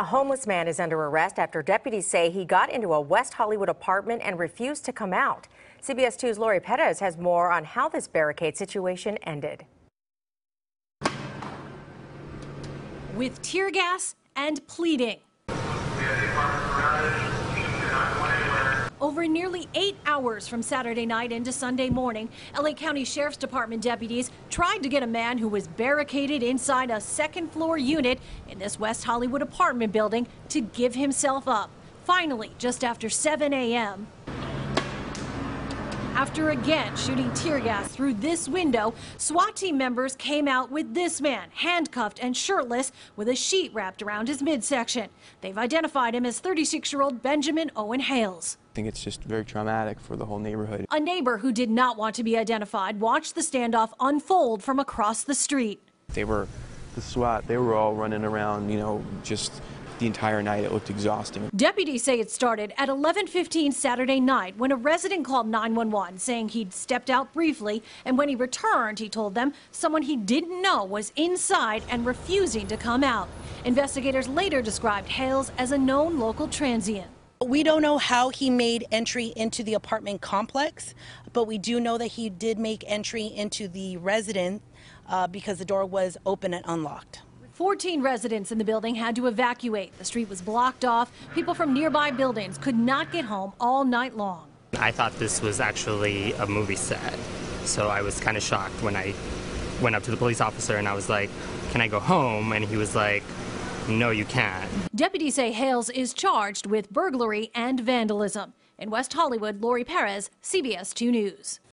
A homeless man is under arrest after deputies say he got into a West Hollywood apartment and refused to come out. CBS 2's Lori Perez has more on how this barricade situation ended. With tear gas and pleading. Over nearly eight hours from Saturday night into Sunday morning, LA County Sheriff's Department deputies tried to get a man who was barricaded inside a second floor unit in this West Hollywood apartment building to give himself up. Finally, just after 7 a.m., after again shooting tear gas through this window, SWAT team members came out with this man, handcuffed and shirtless, with a sheet wrapped around his midsection. They've identified him as 36 year old Benjamin Owen Hales. I think it's just very traumatic for the whole neighborhood. A neighbor who did not want to be identified watched the standoff unfold from across the street. They were, the SWAT, they were all running around, you know, just the entire night. It looked exhausting. Deputies say it started at 11:15 Saturday night when a resident called 911 saying he'd stepped out briefly and when he returned, he told them someone he didn't know was inside and refusing to come out. Investigators later described Hales as a known local transient. We don't know how he made entry into the apartment complex, but we do know that he did make entry into the residence uh, because the door was open and unlocked. 14 residents in the building had to evacuate. The street was blocked off. People from nearby buildings could not get home all night long. I thought this was actually a movie set, so I was kind of shocked when I went up to the police officer and I was like, Can I go home? And he was like, No, you can't. Deputies say Hales is charged with burglary and vandalism. In West Hollywood, Lori Perez, CBS 2 News.